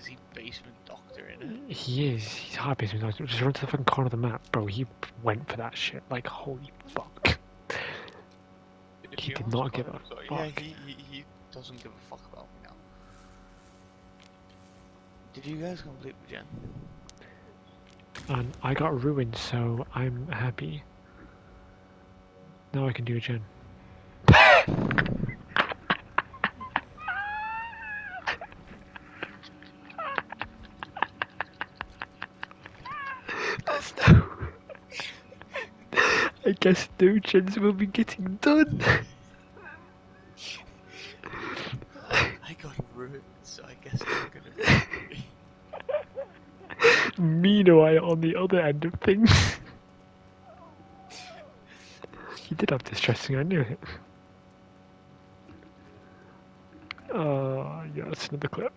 is he basement doctor in it? He is. He's hard basement doctor. Just run to the fucking corner of the map, bro. He went for that shit. Like holy fuck. If He did not give a so, Yeah, he, he, he doesn't give a fuck about me now. Did you guys complete the gen? And I got ruined, so I'm happy. Now I can do a gen. No. I guess no gens will be getting done. I got ruined, so I guess I'm gonna be. Meanwhile, on the other end of things, he did have distressing. I knew it. Ah, oh, yeah, that's another clip.